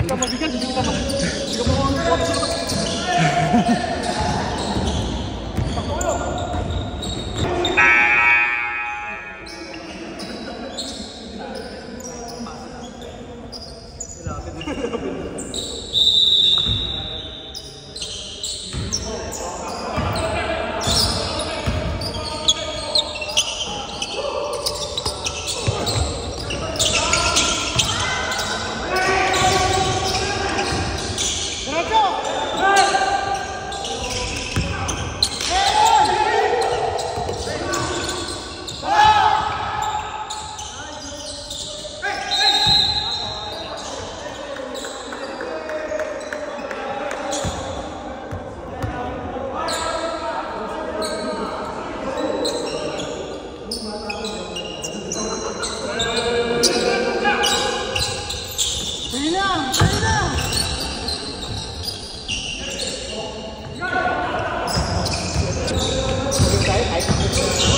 Kita mau bikin, kita mau. Kita mau. Thank.